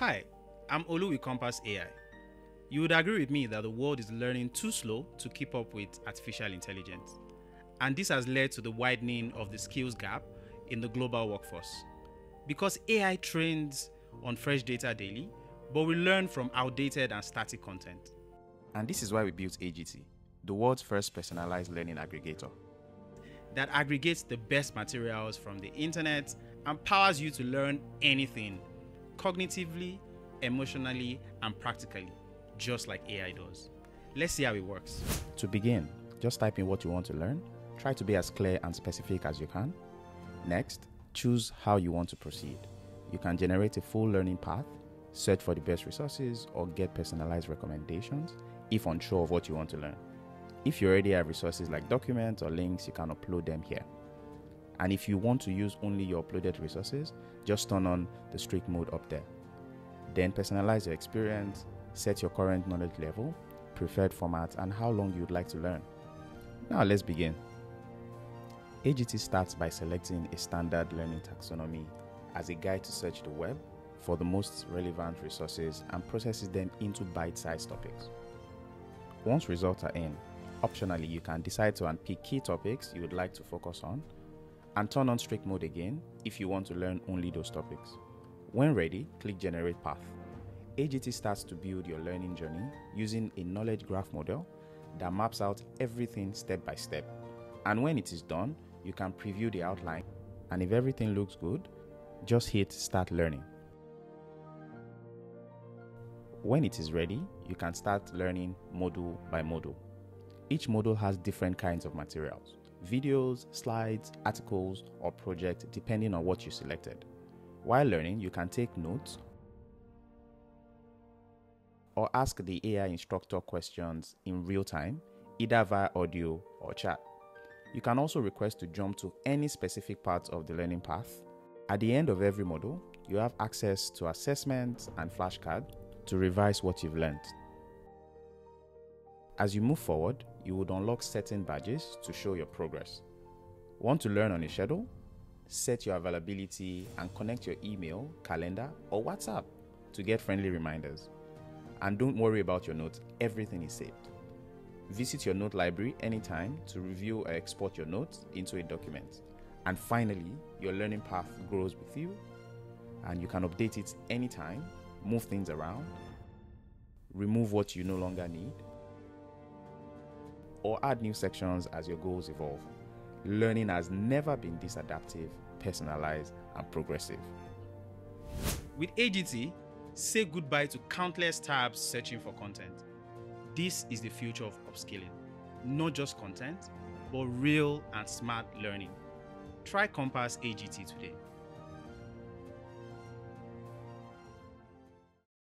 Hi, I'm Olu with Compas AI. You would agree with me that the world is learning too slow to keep up with artificial intelligence. And this has led to the widening of the skills gap in the global workforce. Because AI trains on fresh data daily, but we learn from outdated and static content. And this is why we built AGT, the world's first personalized learning aggregator. That aggregates the best materials from the internet and powers you to learn anything cognitively, emotionally, and practically, just like AI does. Let's see how it works. To begin, just type in what you want to learn. Try to be as clear and specific as you can. Next, choose how you want to proceed. You can generate a full learning path, search for the best resources, or get personalized recommendations if unsure of what you want to learn. If you already have resources like documents or links, you can upload them here. And if you want to use only your uploaded resources, just turn on the strict mode up there. Then personalize your experience, set your current knowledge level, preferred format, and how long you'd like to learn. Now let's begin. AGT starts by selecting a standard learning taxonomy as a guide to search the web for the most relevant resources and processes them into bite sized topics. Once results are in, optionally you can decide to unpick key topics you would like to focus on and turn on strict mode again if you want to learn only those topics. When ready, click Generate Path. AGT starts to build your learning journey using a knowledge graph model that maps out everything step by step. And when it is done, you can preview the outline. And if everything looks good, just hit Start Learning. When it is ready, you can start learning module by module. Each module has different kinds of materials videos, slides, articles, or projects depending on what you selected. While learning, you can take notes or ask the AI instructor questions in real time, either via audio or chat. You can also request to jump to any specific part of the learning path. At the end of every module, you have access to assessments and flashcards to revise what you've learned. As you move forward, you would unlock certain badges to show your progress. Want to learn on a schedule? Set your availability and connect your email, calendar, or WhatsApp to get friendly reminders. And don't worry about your notes, everything is saved. Visit your note library anytime to review or export your notes into a document. And finally, your learning path grows with you, and you can update it anytime, move things around, remove what you no longer need, or add new sections as your goals evolve. Learning has never been this adaptive, personalized, and progressive. With AGT, say goodbye to countless tabs searching for content. This is the future of upskilling. Not just content, but real and smart learning. Try Compas AGT today.